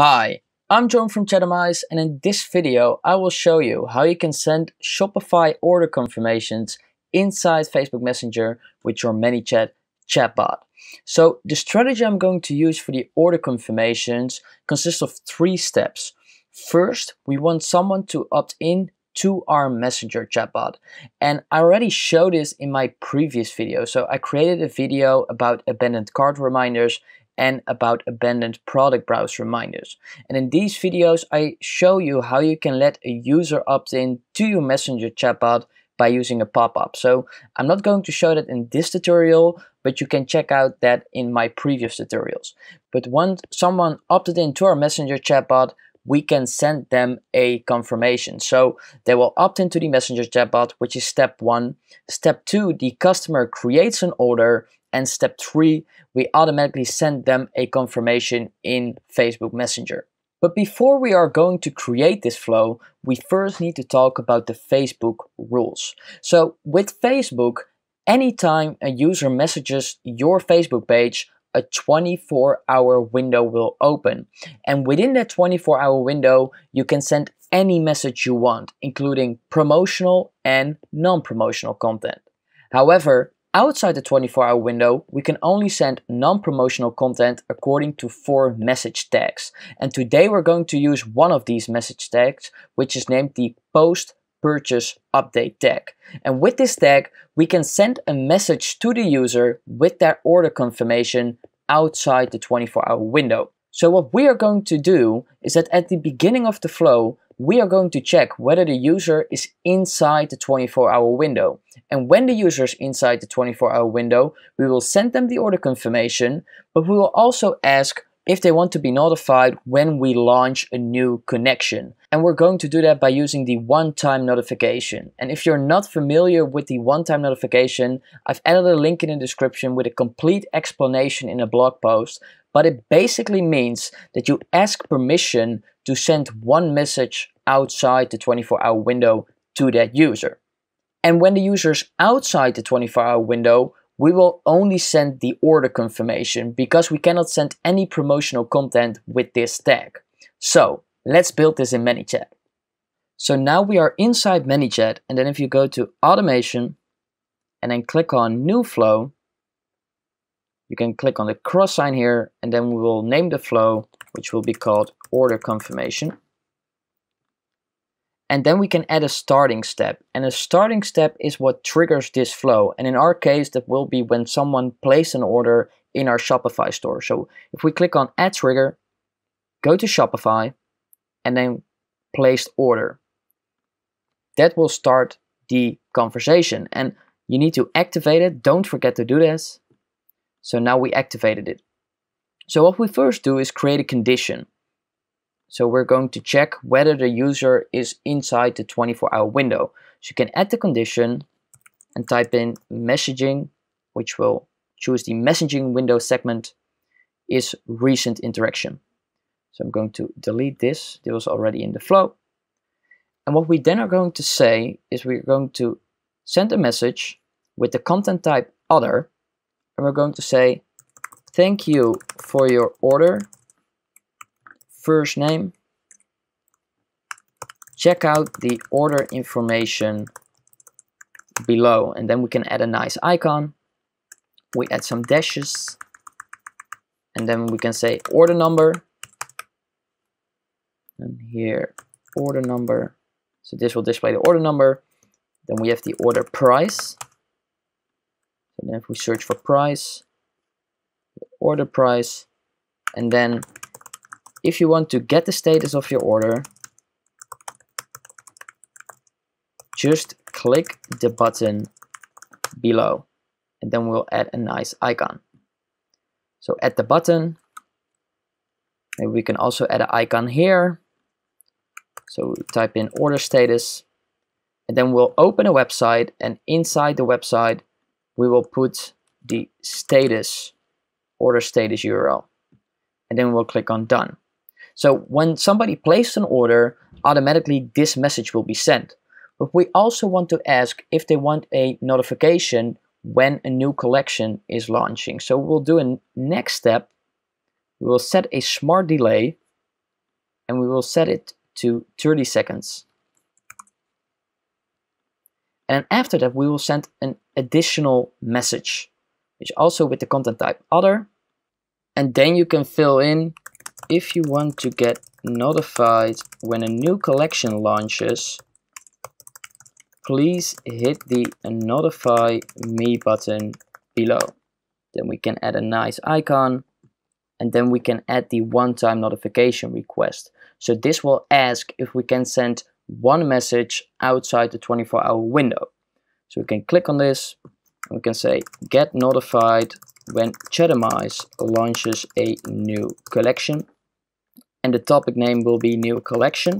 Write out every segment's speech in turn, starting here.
Hi, I'm Joren from Chatimize and in this video I will show you how you can send Shopify order confirmations inside Facebook Messenger with your ManyChat chatbot. So the strategy I'm going to use for the order confirmations consists of three steps. First, we want someone to opt in to our messenger chatbot and I already showed this in my previous video so I created a video about abandoned cart reminders and about abandoned product browse reminders. And in these videos, I show you how you can let a user opt in to your messenger chatbot by using a pop-up. So I'm not going to show that in this tutorial, but you can check out that in my previous tutorials. But once someone opted into our messenger chatbot, we can send them a confirmation. So they will opt into the messenger chatbot, which is step one. Step two, the customer creates an order and step three, we automatically send them a confirmation in Facebook Messenger. But before we are going to create this flow, we first need to talk about the Facebook rules. So with Facebook, anytime a user messages your Facebook page, a 24 hour window will open. And within that 24 hour window, you can send any message you want, including promotional and non promotional content. However, Outside the 24 hour window, we can only send non-promotional content according to four message tags. And today we're going to use one of these message tags, which is named the post purchase update tag. And with this tag, we can send a message to the user with their order confirmation outside the 24 hour window. So what we are going to do is that at the beginning of the flow, we are going to check whether the user is inside the 24 hour window. And when the user is inside the 24 hour window, we will send them the order confirmation, but we will also ask if they want to be notified when we launch a new connection. And we're going to do that by using the one-time notification. And if you're not familiar with the one-time notification, I've added a link in the description with a complete explanation in a blog post. But it basically means that you ask permission to send one message outside the 24 hour window to that user. And when the user is outside the 24 hour window, we will only send the order confirmation because we cannot send any promotional content with this tag. So let's build this in ManyChat. So now we are inside ManyChat and then if you go to automation and then click on new flow, you can click on the cross sign here and then we will name the flow which will be called order confirmation. And then we can add a starting step. And a starting step is what triggers this flow. And in our case, that will be when someone placed an order in our Shopify store. So if we click on add trigger, go to Shopify, and then placed order. That will start the conversation. And you need to activate it. Don't forget to do this. So now we activated it. So what we first do is create a condition. So we're going to check whether the user is inside the 24 hour window. So you can add the condition and type in messaging, which will choose the messaging window segment is recent interaction. So I'm going to delete this. This was already in the flow. And what we then are going to say is we're going to send a message with the content type other. And we're going to say, thank you for your order first name. Check out the order information below and then we can add a nice icon. We add some dashes and then we can say order number and here order number. So this will display the order number. Then we have the order price. And then if we search for price, order price, and then if you want to get the status of your order, just click the button below and then we'll add a nice icon. So add the button. Maybe we can also add an icon here. So type in order status and then we'll open a website and inside the website we will put the status order status URL and then we'll click on done. So when somebody places an order, automatically this message will be sent. But we also want to ask if they want a notification when a new collection is launching. So we'll do a next step. We will set a smart delay and we will set it to 30 seconds. And after that, we will send an additional message, which also with the content type other. And then you can fill in if you want to get notified when a new collection launches, please hit the notify me button below. Then we can add a nice icon and then we can add the one-time notification request. So this will ask if we can send one message outside the 24 hour window. So we can click on this and we can say get notified when Chatimize launches a new collection. And the topic name will be new collection.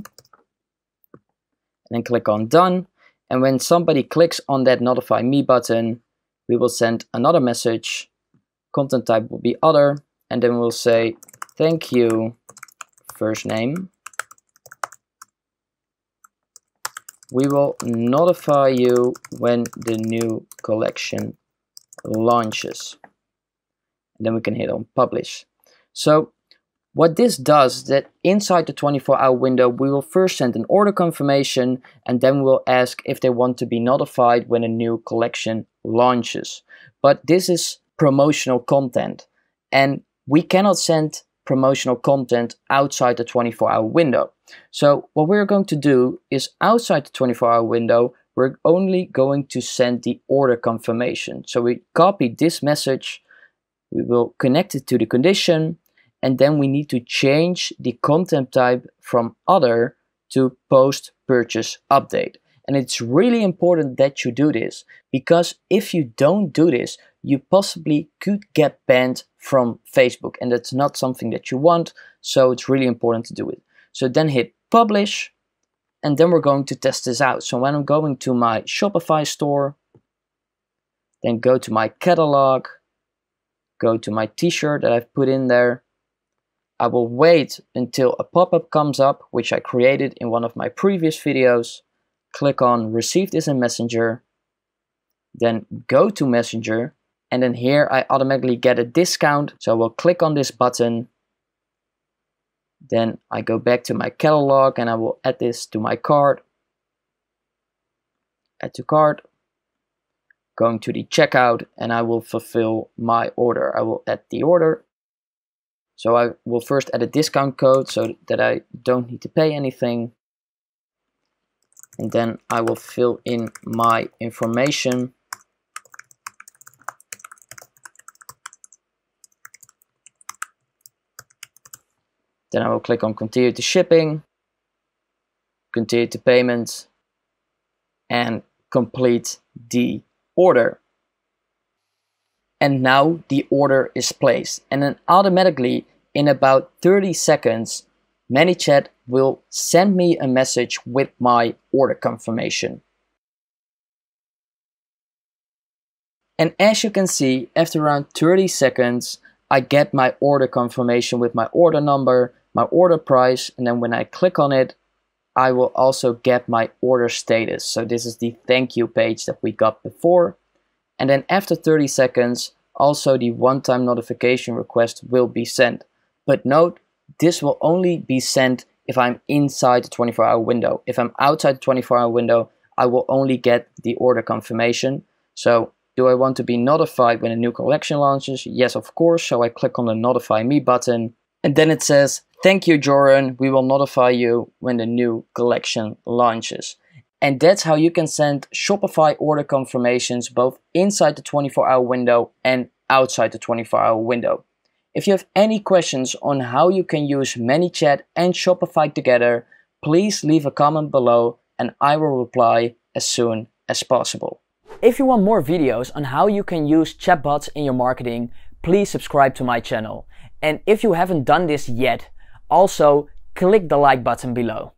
And then click on done. And when somebody clicks on that notify me button, we will send another message. Content type will be other. And then we'll say thank you first name we will notify you when the new collection launches. And then we can hit on publish. So what this does is that inside the 24 hour window, we will first send an order confirmation and then we'll ask if they want to be notified when a new collection launches. But this is promotional content and we cannot send promotional content outside the 24 hour window. So what we're going to do is outside the 24 hour window, we're only going to send the order confirmation. So we copy this message, we will connect it to the condition, and then we need to change the content type from other to post purchase update. And it's really important that you do this because if you don't do this, you possibly could get banned from Facebook and that's not something that you want. So it's really important to do it. So then hit publish and then we're going to test this out. So when I'm going to my Shopify store, then go to my catalog, go to my t-shirt that I've put in there. I will wait until a pop-up comes up, which I created in one of my previous videos. Click on receive this in Messenger, then go to Messenger, and then here I automatically get a discount. So I will click on this button then I go back to my catalog and I will add this to my cart. Add to cart. Going to the checkout and I will fulfill my order. I will add the order. So I will first add a discount code so that I don't need to pay anything. And then I will fill in my information. Then I will click on continue to shipping, continue to payment, and complete the order. And now the order is placed. And then automatically in about 30 seconds, ManyChat will send me a message with my order confirmation. And as you can see, after around 30 seconds, I get my order confirmation with my order number, my order price, and then when I click on it, I will also get my order status. So this is the thank you page that we got before. And then after 30 seconds, also the one-time notification request will be sent. But note, this will only be sent if I'm inside the 24 hour window. If I'm outside the 24 hour window, I will only get the order confirmation. So do I want to be notified when a new collection launches? Yes, of course. So I click on the notify me button and then it says Thank you, Joren. We will notify you when the new collection launches. And that's how you can send Shopify order confirmations both inside the 24 hour window and outside the 24 hour window. If you have any questions on how you can use ManyChat and Shopify together, please leave a comment below and I will reply as soon as possible. If you want more videos on how you can use chatbots in your marketing, please subscribe to my channel. And if you haven't done this yet, also, click the like button below.